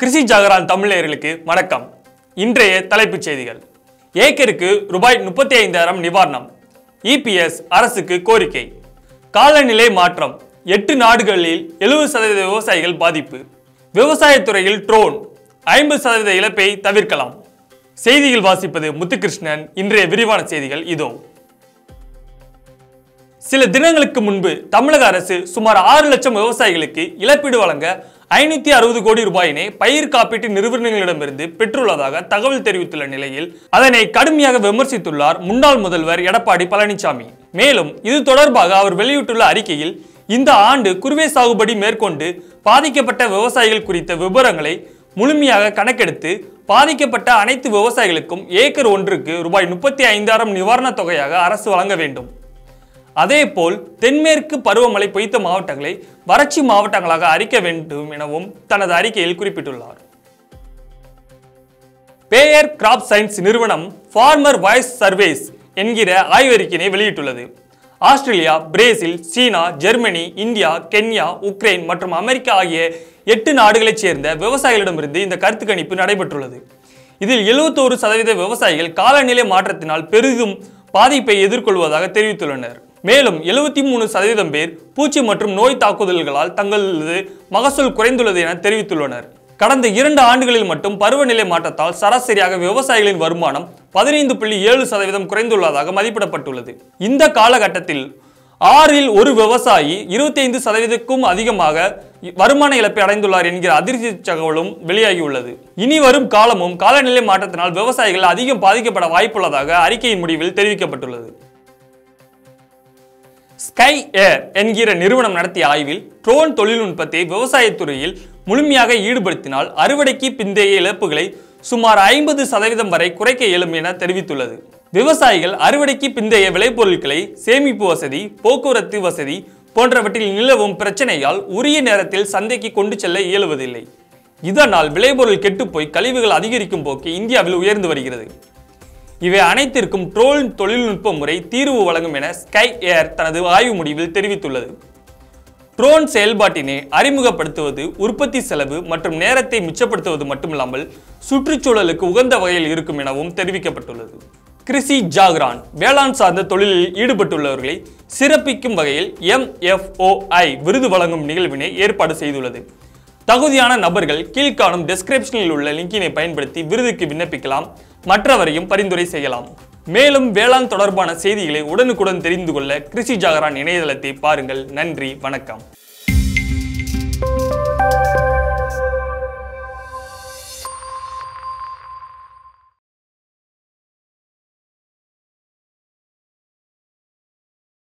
கிருஷி ஜாகரான் தமிழர்களுக்கு வணக்கம். இன்றைய தலைப்புச் செய்திகள். ஏக்கருக்கு ரூபாய் முப்பத்தி ஐந்தாயிரம் நிவாரணம் இபிஎஸ் அரசுக்கு கோரிக்கை. காலநிலை மாற்றம். எட்டு நாடுகளில் எழுபது சதவீத விவசாயிகள் பாதிப்பு. விவசாயத்துறையில் ட்ரோன் ஐம்பது சதவீத இழப்பை தவிர்க்கலாம். செய்திகள் வாசிப்பது முத்துகிருஷ்ணன். இன்றைய விரிவான செய்திகள் இதோ. சில தினங்களுக்கு முன்பு தமிழக அரசு சுமார் ஆறு லட்சம் விவசாயிகளுக்கு இழப்பீடு வழங்க ஐநூத்தி அறுபது கோடி ரூபாயினை பயிர் காப்பீட்டு நிறுவனங்களிடமிருந்து பெற்றுள்ளதாக தகவல் தெரிவித்துள்ள நிலையில் அதனை கடுமையாக விமர்சித்துள்ளார் முன்னாள் முதல்வர் எடப்பாடி பழனிசாமி. மேலும் இது தொடர்பாக அவர் வெளியிட்டுள்ள அறிக்கையில் இந்த ஆண்டு குறுவை சாகுபடி மேற்கொண்டு பாதிக்கப்பட்ட விவசாயிகள் குறித்த விவரங்களை முழுமையாக கணக்கெடுத்து பாதிக்கப்பட்ட அனைத்து விவசாயிகளுக்கும் ஏக்கர் ஒன்றுக்கு ரூபாய் முப்பத்தி ஐந்தாயிரம் நிவாரணத் தொகையாக அரசு வழங்க வேண்டும். அதேபோல் தென்மேற்கு பருவமழை பொய்த்த மாவட்டங்களை வறட்சி மாவட்டங்களாக அறிக்க வேண்டும் எனவும் தனது அறிக்கையில் குறிப்பிட்டுள்ளார். பேயர் கிராப் சயின்ஸ் நிறுவனம் ஃபார்மர் வாய்ஸ் சர்வேஸ் என்கிற ஆய்வறிக்கையினை வெளியிட்டுள்ளது. Australia Brazil China Germany India Kenya Ukraine மற்றும் அமெரிக்கா ஆகிய எட்டு நாடுகளைச் சேர்ந்த விவசாயிகளிடமிருந்து இந்த கருத்து கணிப்பு நடைபெற்றுள்ளது. இதில் 71% சதவீத விவசாயிகள் காலநிலை மாற்றத்தினால் பெரிதும் பாதிப்பை எதிர்கொள்வதாக தெரிவித்துள்ளனர். மேலும் 73% மூணு சதவீதம் பேர் பூச்சி மற்றும் நோய் தாக்குதல்களால் தங்களது மகசூல் குறைந்துள்ளது என தெரிவித்துள்ளனர். கடந்த இரண்டு ஆண்டுகளில் மட்டும் பருவநிலை மாற்றத்தால் சராசரியாக விவசாயிகளின் வருமானம் பதினைந்து புள்ளி ஏழு சதவீதம் குறைந்துள்ளதாக மதிப்பிடப்பட்டுள்ளது. இந்த காலகட்டத்தில் ஆறில் ஒரு விவசாயி 25% சதவீதத்துக்கும் அதிகமாக வருமான இழப்பை அடைந்துள்ளார் என்கிற அதிர்ச்சி தகவலும் வெளியாகியுள்ளது. இனி வரும் காலமும் காலநிலை மாற்றத்தினால் விவசாயிகள் அதிகம் பாதிக்கப்பட வாய்ப்புள்ளதாக அறிக்கையின் முடிவில் தெரிவிக்கப்பட்டுள்ளது. ஸ்கை ஏர் என்கிற நிறுவனம் நடத்திய ஆய்வில் ட்ரோன் தொழில்நுட்பத்தை விவசாயத்துறையில் முழுமையாக ஈடுபடுத்தினால் அறுவடைக்கு பிந்தைய இழப்புகளை சுமார் ஐம்பது சதவீதம் வரை குறைக்க இயலும் என தெரிவித்துள்ளது. விவசாயிகள் அறுவடைக்கு பிந்தைய விளைபொருட்களை சேமிப்பு வசதி போக்குவரத்து வசதி போன்றவற்றில் நிலவும் பிரச்சனையால் உரிய நேரத்தில் சந்தைக்கு கொண்டு செல்ல இயலுவதில்லை. இதனால் விளைபொருள் கெட்டுப்போய் கழிவுகள் அதிகரிக்கும் போக்கு இந்தியாவில் உயர்ந்து வருகிறது. இவை அனைத்திற்கும் ட்ரோல் தொழில்நுட்ப முறை தீர்வு வழங்கும் என ஸ்கை ஏர் தனது ஆய்வு முடிவில் தெரிவித்துள்ளது. ட்ரோன் செயல்பாட்டினை அறிமுகப்படுத்துவது உற்பத்தி செலவு மற்றும் நேரத்தை மிச்சப்படுத்துவது மட்டுமில்லாமல் சுற்றுச்சூழலுக்கு உகந்த வகையில் இருக்கும் எனவும் தெரிவிக்கப்பட்டுள்ளது. கிருஷி ஜாகரான் வேளாண் சார்ந்த தொழிலில் ஈடுபட்டுள்ளவர்களை சிறப்பிக்கும் வகையில் எம்எஃப்ஓஐ விருது வழங்கும் நிகழ்வினை ஏற்பாடு செய்துள்ளது. தகுதியான நபர்கள் கீழ்காணும் டெஸ்கிரிப்ஷனில் உள்ள லிங்கினை பயன்படுத்தி விருதுக்கு விண்ணப்பிக்கலாம். மற்றவரையும் பரிந்துரை செய்யலாம். மேலும் வேளாண் தொடர்பான செய்திகளை உடனுக்குடன் தெரிந்து கொள்ள கிருஷி ஜாகரான் இணையதளத்தை பாருங்கள். நன்றி வணக்கம்.